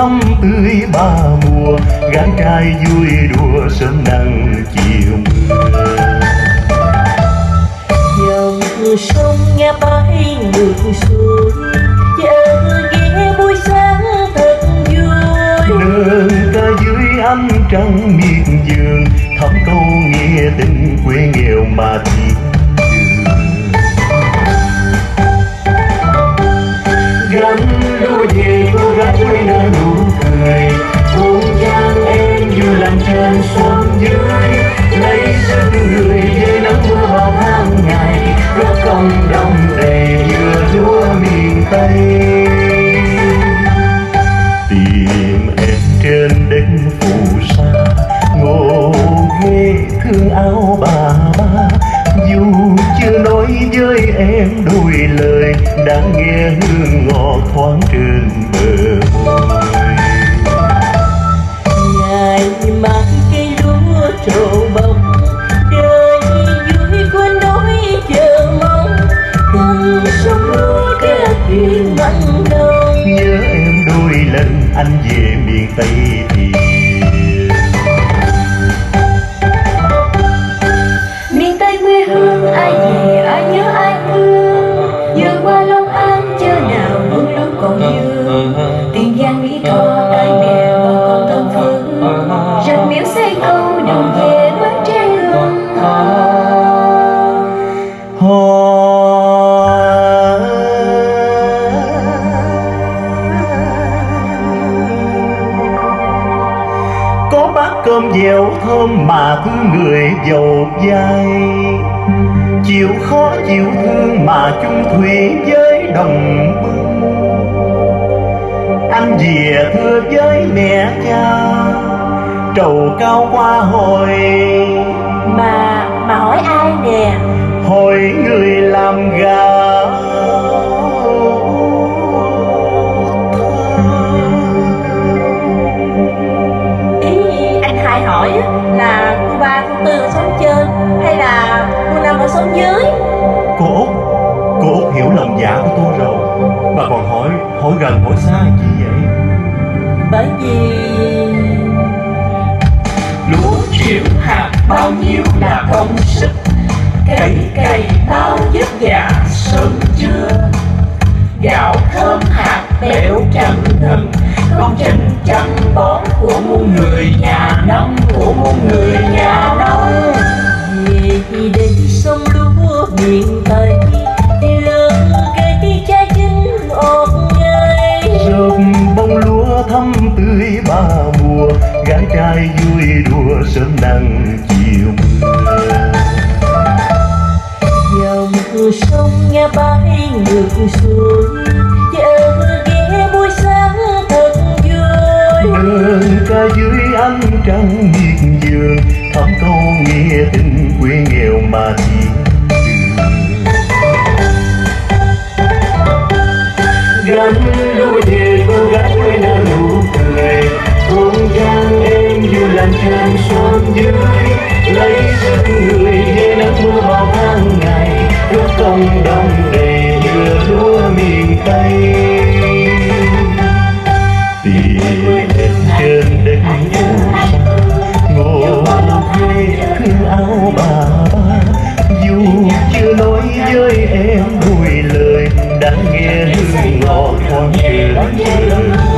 thắm tươi ba mùa gái trai vui đùa sớm nắng chiều. Mưa dòng sông nghe bay ngược xuôi chờ ghé buổi sáng thật vui. Nương ca dưới ánh trăng miệt vườn thắm câu nghĩa tình quê nghèo mà thiên đã nghe hương ngọt thoáng trên bờ. Môi ngày mai cây lúa trổ bông đời vui quên đói chờ mong. Từng sông lúa kết duyên mặn nồng. Nhớ em đôi lần anh về miền tây cơm dẻo thơm mà thương người giàu dai. Chịu khó chịu thương mà chung thủy với đồng bưng. Anh về thưa với mẹ cha trầu cao qua hồi. Mà mà hỏi ai nè? Hồi người làm gà gần hỏi xa chi vậy? Bởi vì lúa triệu hạt bao nhiêu là dòng sông nghe bay ngược xuôi chờ ghé buổi sáng thật vui. Đơn ca dưới ánh trăng miệt vườn thắm câu nghĩa tình quê nghèo mà thiên đường gắn đôi về cô gái quê nở nụ cười, không trang em dù làn tràn son dưới, lấy sức người đã nghe hương ngọt thoáng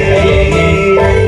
nồng nhớ em